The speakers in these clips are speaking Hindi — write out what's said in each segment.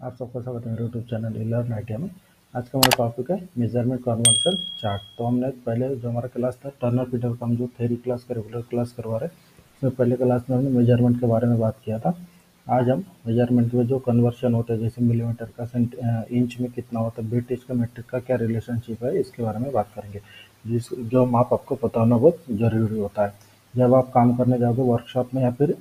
आप सबका स्वागत है मेरे यूट्यूब चैनल इलर नाइटिया में। आज का हमारा टॉपिक है मेज़रमेंट कन्वर्शन चार्ट तो हमने पहले जो हमारा क्लास था टर्नर पीटर का हम जो थेरी क्लास का रेगुलर क्लास करवा रहे उसमें पहले क्लास में हमने मेज़रमेंट के बारे में बात किया था। आज हम मेज़रमेंट में जो कन्वर्शन होता है, जैसे मिलीमीटर का सेंट इंच में कितना होता है ब्रिटिश का मेट्रिक का क्या रिलेशनशिप है, इसके बारे में बात करेंगे। जिस, जो माप आपको पता होना बहुत ज़रूरी होता है। जब आप काम करने जाओगे वर्कशॉप में या फिर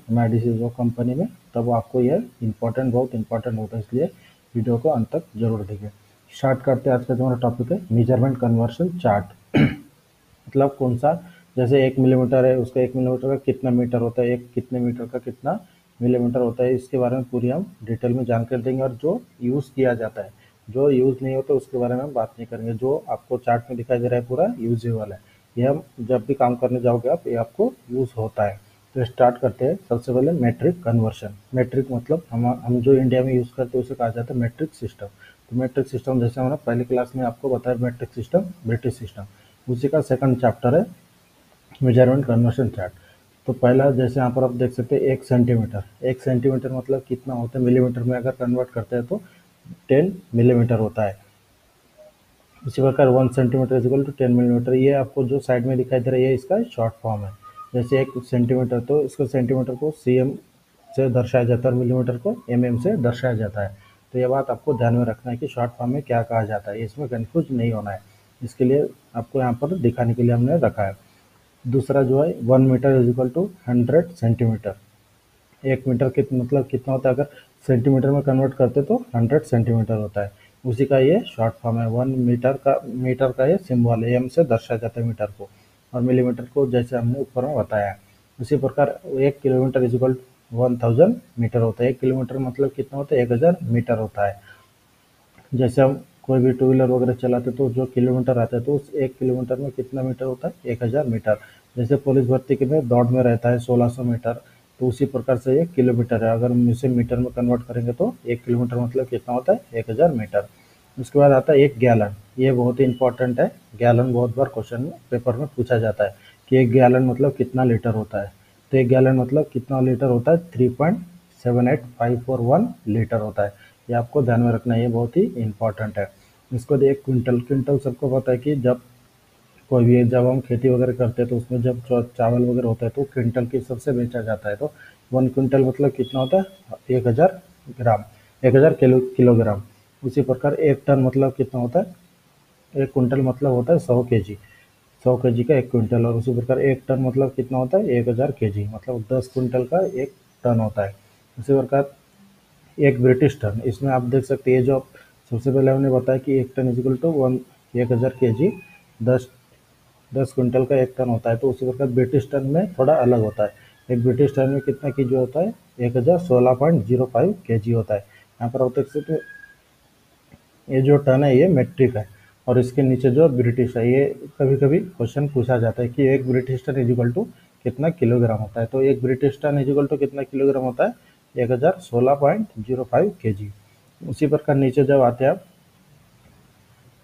वो कंपनी में, तब आपको यह इंपॉर्टेंट बहुत इंपॉर्टेंट होता है। इसलिए वीडियो को अंत तक ज़रूर देखें स्टार्ट करते हैं आज का हमारा टॉपिक है मेज़रमेंट कन्वर्शन चार्ट मतलब कौन सा? जैसे एक मिलीमीटर है, उसका एक मिलीमीटर का कितना मीटर होता है, एक कितने मीटर का कितना मिलीमीटर होता है, इसके बारे में पूरी हम डिटेल में जानकारी देंगे। और जो यूज़ किया जाता है, जो यूज़ नहीं होता, उसके बारे में हम बात नहीं करेंगे। जो आपको चार्ट में दिखाई दे रहा है, पूरा यूजेबल है। ये हम जब भी काम करने जाओगे आप, ये आपको यूज़ होता है। तो स्टार्ट करते हैं सबसे पहले मैट्रिक कन्वर्शन मैट्रिक मतलब हम हम जो इंडिया में यूज़ करते हैं, उसे कहा जाता है मैट्रिक सिस्टम तो मैट्रिक सिस्टम जैसे हमने पहली क्लास में आपको बताया मैट्रिक सिस्टम ब्रिटिश सिस्टम उसी का सेकंड चैप्टर है मेज़रमेंट कन्वर्शन चार्ट तो पहला जैसे यहाँ पर आप देख सकते हैं, एक सेंटीमीटर एक सेंटीमीटर मतलब कितना होता है? मिलीमीटर में अगर कन्वर्ट करते हैं तो टेन मिलीमीटर होता है। इसी प्रकार one centimetre is equal to ten millimetre ये आपको जो साइड में दिखाई दे रही है इसका शॉर्ट फॉर्म है। जैसे एक सेंटीमीटर तो इसको सेंटीमीटर को सीएम से दर्शाया जाता है और मिलीमीटर को एम से दर्शाया जाता है। तो ये बात आपको ध्यान में रखना है कि शॉर्ट फॉर्म में क्या कहा जाता है। इसमें कन्फ्यूज़ नहीं होना है। इसके लिए आपको यहाँ पर दिखाने के लिए हमने रखा है। दूसरा जो है one metre is equal to hundred centimetre एक मीटर कित मतलब कितना होता है? अगर सेंटीमीटर में कन्वर्ट करते तो हंड्रेड सेंटीमीटर होता है। उसी का ये शॉर्ट फॉर्म है। वन मीटर का मीटर का ये सिंबल है। एम से दर्शाया जाता है मीटर को। और मिलीमीटर को जैसे हमने ऊपर में बताया। उसी प्रकार एक kilometre is equal one thousand metre होता है। एक किलोमीटर मतलब कितना होता है? एक हज़ार मीटर होता है। जैसे हम कोई भी टू व्हीलर वगैरह चलाते तो जो किलोमीटर आता है तो उस एक किलोमीटर में कितना मीटर होता है? एक हज़ार मीटर जैसे पुलिस भर्ती के में दौड़ में रहता है सोलह सौ मीटर तो उसी प्रकार से ये किलोमीटर है। अगर हम इसे मीटर में कन्वर्ट करेंगे तो एक किलोमीटर मतलब कितना होता है? एक हज़ार मीटर। उसके बाद आता है एक गैलन ये बहुत ही इंपॉर्टेंट है। गैलन बहुत बार क्वेश्चन में पेपर में पूछा जाता है कि एक गैलन मतलब कितना लीटर होता है। तो एक गैलन मतलब कितना लीटर होता है? Three point seven eight five four one litre होता है। ये आपको ध्यान में रखना है। ये बहुत ही इंपॉर्टेंट है। इसको एक क्विंटल क्विंटल सबको पता है कि जब कोई भी, जब हम खेती वगैरह करते हैं तो उसमें जब चावल वगैरह होता है तो क्विंटल के हिसाब से बेचा जाता है। तो वन क्विंटल मतलब कितना होता है? एक हज़ार ग्राम, एक हज़ार किलो, किलोग्राम। उसी प्रकार एक टन मतलब कितना होता है? एक कुंटल मतलब होता है सौ के जी सौ के जी का एक क्विंटल और उसी प्रकार एक टन मतलब कितना होता है? एक हज़ार के जी मतलब दस कुंटल का एक टन होता है। उसी प्रकार एक ब्रिटिश टन इसमें आप देख सकते हैं जो सबसे पहले हमने बताया कि एक टन इजिकल टू वन एक हज़ार के जी दस दस क्विंटल का एक टन होता है तो उसी प्रकार ब्रिटिश टन में थोड़ा अलग होता है। एक ब्रिटिश टन में कितना के जी होता है? एक हज़ार सोलह पॉइंट ज़ीरो फाइव के जी होता है। यहाँ पर आप देख सकते ये जो टन है, ये मेट्रिक है और इसके नीचे जो ब्रिटिश है, ये कभी कभी क्वेश्चन पूछा जाता है कि एक British ton is equal to कितना किलोग्राम होता है। तो एक British ton is equal to कितना किलोग्राम होता है? एक हज़ार सोलह पॉइंट ज़ीरो फाइव के जी उसी प्रकार नीचे जब आते हैं आप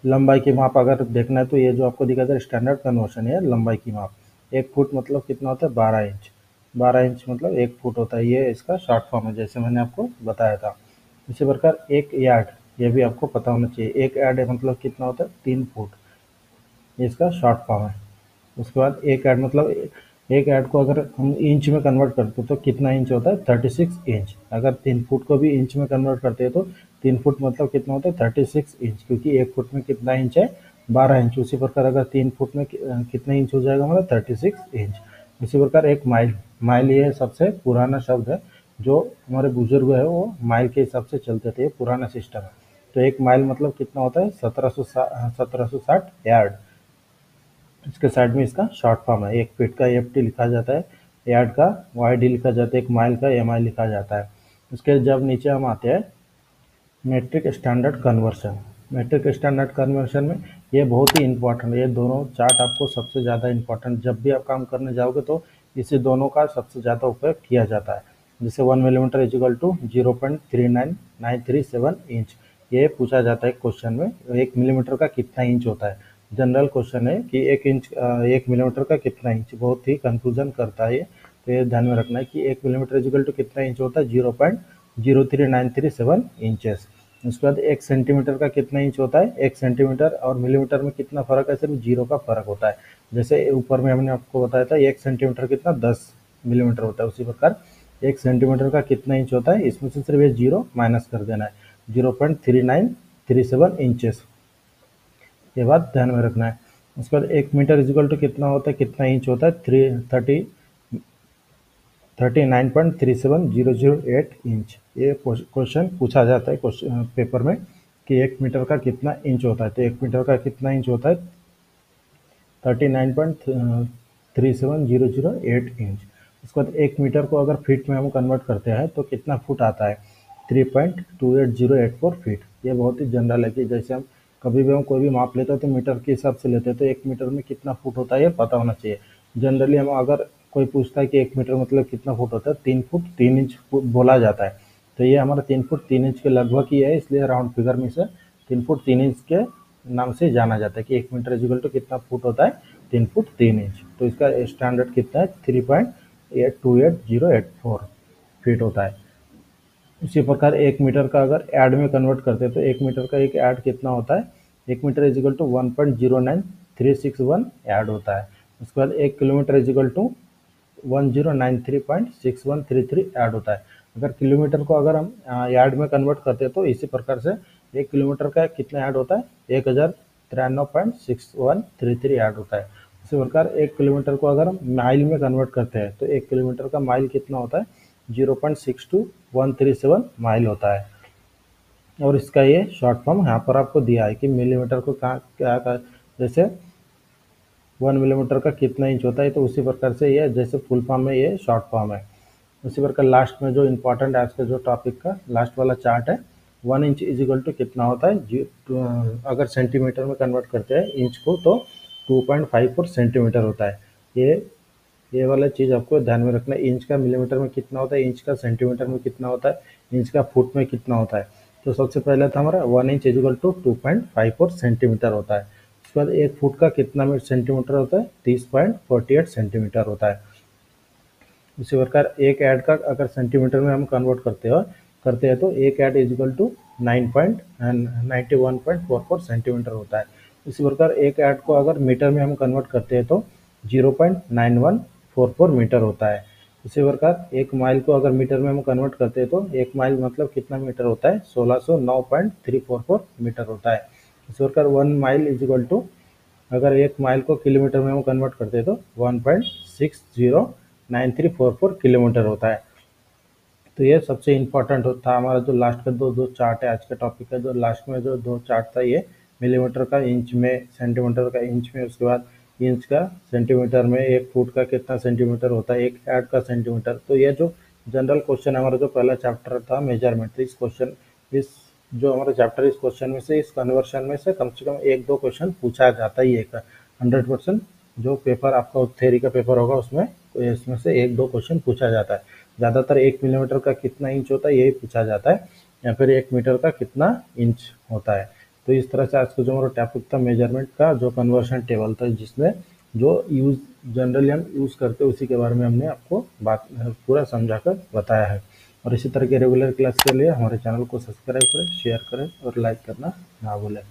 लंबाई की माप अगर देखना है तो ये जो आपको दिखा था स्टैंडर्ड कन्वर्शन है, लंबाई की माप। एक फुट मतलब कितना होता है? बारह इंच। बारह इंच मतलब एक फुट होता है। ये इसका शॉर्ट फॉर्म है, जैसे मैंने आपको बताया था। इसी प्रकार एक यार्ड ये भी आपको पता होना चाहिए। एक एड मतलब कितना होता है? तीन फुट। इसका शॉर्ट फॉर्म है। उसके बाद एक एड मतलब एक एड को अगर हम इंच में कन्वर्ट करते तो कितना इंच होता है? थर्टी सिक्स इंच अगर तीन फुट को भी इंच में कन्वर्ट करते हैं तो तीन फुट मतलब कितना होता है? थर्टी सिक्स इंच क्योंकि एक फुट में कितना इंच है? बारह इंच उसी प्रकार अगर तीन फुट में कितना इंच हो जाएगा मतलब थर्टी सिक्स इंच उसी प्रकार एक माइल माइल ये सबसे पुराना शब्द है, जो हमारे बुज़ुर्ग है, वो माइल के हिसाब से चलते थे पुराना सिस्टम है। तो एक माइल मतलब कितना होता है? सत्रह सौ सत्रह सौ साठ यार्ड इसके साइड में इसका शॉर्ट फॉर्म है। एक फीट का एफ़ टी लिखा जाता है यार्ड का वाई डी लिखा जाता है, एक माइल का एम आई लिखा जाता है। उसके जब नीचे हम आते हैं metric standard conversion metric standard conversion में ये बहुत ही इंपॉर्टेंट है। ये दोनों चार्ट आपको सबसे ज़्यादा इंपॉर्टेंट जब भी आप काम करने जाओगे तो इसी दोनों का सबसे ज़्यादा उपयोग किया जाता है। जैसे one millimetre is equal to zero point three nine nine three seven inch ये पूछा जाता है क्वेश्चन में, एक मिलीमीटर का कितना इंच होता है? जनरल क्वेश्चन है कि एक इंच एक मिलीमीटर का कितना इंच बहुत ही कंफ्यूजन करता है ये। तो ये ध्यान में रखना है कि एक मिलीमीटर इजिकल टू कितना इंच होता है? Zero point zero three nine three seven inches. उसके बाद एक सेंटीमीटर का कितना इंच होता है? एक सेंटीमीटर और मिलीमीटर में कितना फ़र्क है? सिर्फ़ ज़ीरो का फ़र्क होता है। जैसे ऊपर में हमने आपको बताया था, एक सेंटीमीटर कितना? दस मिलीमीटर होता है उसी प्रकार। एक सेंटीमीटर का कितना इंच होता है? इसमें से सिर्फ़ ये ज़ीरो माइनस कर देना है। Zero point three nine three seven inches. ये बात ध्यान में रखना है। उसके बाद एक मीटर इजिकल टू कितना होता है? कितना इंच होता है? Three thirty thirty nine point three seven zero zero eight inch. ये क्वेश्चन पूछा जाता है पेपर में कि एक मीटर का कितना इंच होता है। तो एक मीटर का कितना इंच होता है? Thirty nine point three seven zero zero eight inch. उसके बाद एक मीटर को अगर फीट में हम कन्वर्ट करते हैं तो कितना फुट आता है? Three point two eight zero eight four feet. ये बहुत ही जनरल है कि जैसे हम कभी भी हम कोई भी माप लेते हैं तो मीटर के हिसाब से लेते हैं तो एक मीटर में कितना फुट होता है ये पता होना चाहिए। जनरली हम अगर कोई पूछता है कि एक मीटर मतलब कितना फुट होता है, तीन फुट तीन इंच बोला जाता है। तो ये हमारा तीन फुट तीन इंच के लगभग ही है, इसलिए राउंड फिगर में से तीन फुट तीन इंच के नाम से जाना जाता है कि एक मीटर इजिकल टू कितना फुट होता है, तीन फुट तीन इंच। तो इसका स्टैंडर्ड कितना है? Three point eight two eight zero eight four feet होता है। उसी प्रकार एक मीटर का अगर एड में कन्वर्ट करते हैं तो एक मीटर का एक ऐड कितना होता है? एक metre is equal to one point zero nine three six one yard होता है। उसके बाद एक kilometre is equal to one zero nine three point six one three three yard होता है। अगर किलोमीटर को अगर हम यार्ड में कन्वर्ट करते हैं तो इसी प्रकार से एक किलोमीटर का कितना ऐड होता है? एक हज़ार तिरानवे point six one three three yard होता है। इसी प्रकार एक किलोमीटर को अगर हम माइल में कन्वर्ट करते हैं तो एक किलोमीटर का माइल कितना होता है? Zero point six two one three seven mile होता है। और इसका ये शॉर्ट फॉर्म यहाँ पर आपको दिया है कि मिलीमीटर को कहाँ क्या, जैसे वन मिलीमीटर का कितना इंच होता है तो उसी प्रकार से ये जैसे फुल फॉर्म है, ये शॉर्ट फॉर्म है। उसी प्रकार लास्ट में जो इम्पोर्टेंट आज का जो टॉपिक का लास्ट वाला चार्ट है one inch is equal to कितना होता है? जी अगर सेंटीमीटर में कन्वर्ट करते हैं इंच को तो two point five four centimetre होता है। ये ये वाला चीज़ आपको ध्यान में रखना है इंच का मिलीमीटर में कितना होता है इंच का सेंटीमीटर में कितना होता है इंच का फुट में कितना होता है। तो सबसे पहले था हमारा one inch is equal to two point five four centimetre होता है। उसके बाद एक फुट का कितना सेंटीमीटर होता है? तीस पॉइंट फोर्टी एट सेंटीमीटर होता है। उसी प्रकार एक ऐड का अगर सेंटीमीटर में हम कन्वर्ट करते हो, करते हैं तो एक yard is equal to nine point, ninety one point four four centimetre होता है। इसी प्रकार एक ऐड को अगर मीटर में हम कन्वर्ट करते हैं तो zero point nine one four four metre होता है। इसी प्रकार एक माइल को अगर मीटर में हम कन्वर्ट करते हैं तो एक माइल मतलब कितना मीटर होता है? सोलह सौ नौ point three four four metre होता है। इसी प्रकार one mile is equal to, अगर एक माइल को किलोमीटर में हम कन्वर्ट करते हैं तो one point six zero nine three four four kilometre होता है। तो ये सबसे इम्पोर्टेंट होता है हमारा जो लास्ट का दो दो चार्ट है, आज का टॉपिक का जो लास्ट में जो दो चार्ट था ये मिलीमीटर का इंच में, सेंटीमीटर का इंच में, उसके बाद इंच का सेंटीमीटर में, एक फुट का कितना सेंटीमीटर होता है, एक ऐड का सेंटीमीटर। तो ये जो जनरल क्वेश्चन हमारा जो पहला चैप्टर था मेज़रमेंट इस क्वेश्चन, इस जो हमारा चैप्टर इस क्वेश्चन में से, इस कन्वर्शन में से कम से कम एक दो क्वेश्चन पूछा जाता ही एक हंड्रेड परसेंट जो पेपर आपका थेरी का पेपर होगा, उसमें, इसमें से एक दो क्वेश्चन पूछा जाता है। ज़्यादातर एक मिलीमीटर का कितना इंच होता है, यही पूछा जाता है। या फिर एक मीटर का कितना इंच होता है। तो इस तरह से आज का जो हमारा टॉपिक था मेज़रमेंट का, जो कन्वर्शन टेबल था, जिसमें जो यूज़ जनरली हम यूज़ करते उसी के बारे में हमने आपको बात, पूरा समझा कर बताया है। और इसी तरह के रेगुलर क्लास के लिए हमारे चैनल को सब्सक्राइब करें शेयर करें और लाइक करना ना भूलें।